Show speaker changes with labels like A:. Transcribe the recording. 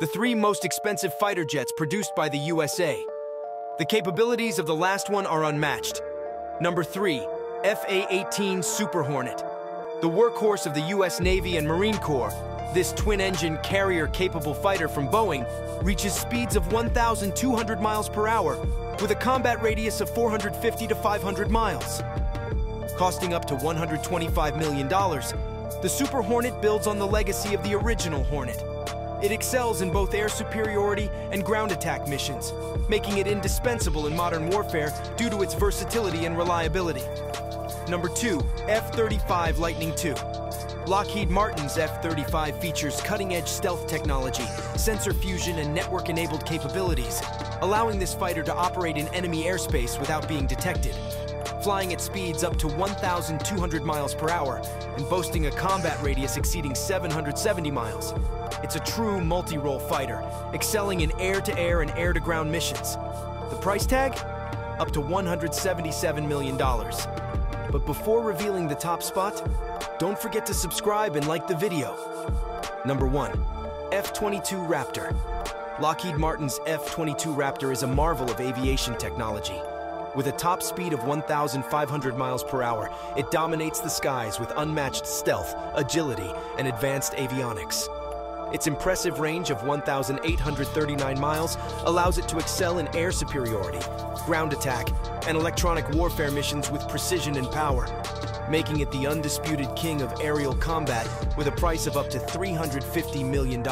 A: the three most expensive fighter jets produced by the USA. The capabilities of the last one are unmatched. Number 3. FA-18 Super Hornet. The workhorse of the US Navy and Marine Corps, this twin-engine carrier-capable fighter from Boeing reaches speeds of 1,200 miles per hour with a combat radius of 450 to 500 miles. Costing up to $125 million, the Super Hornet builds on the legacy of the original Hornet. It excels in both air superiority and ground attack missions, making it indispensable in modern warfare due to its versatility and reliability. Number 2. F-35 Lightning II. Lockheed Martin's F-35 features cutting-edge stealth technology, sensor fusion, and network-enabled capabilities, allowing this fighter to operate in enemy airspace without being detected. Flying at speeds up to 1,200 miles per hour and boasting a combat radius exceeding 770 miles, it's a true multi-role fighter, excelling in air-to-air -air and air-to-ground missions. The price tag? Up to $177 million. But before revealing the top spot, don't forget to subscribe and like the video. Number 1. F-22 Raptor. Lockheed Martin's F-22 Raptor is a marvel of aviation technology. With a top speed of 1,500 miles per hour, it dominates the skies with unmatched stealth, agility, and advanced avionics. Its impressive range of 1,839 miles allows it to excel in air superiority, ground attack, and electronic warfare missions with precision and power, making it the undisputed king of aerial combat with a price of up to $350 million.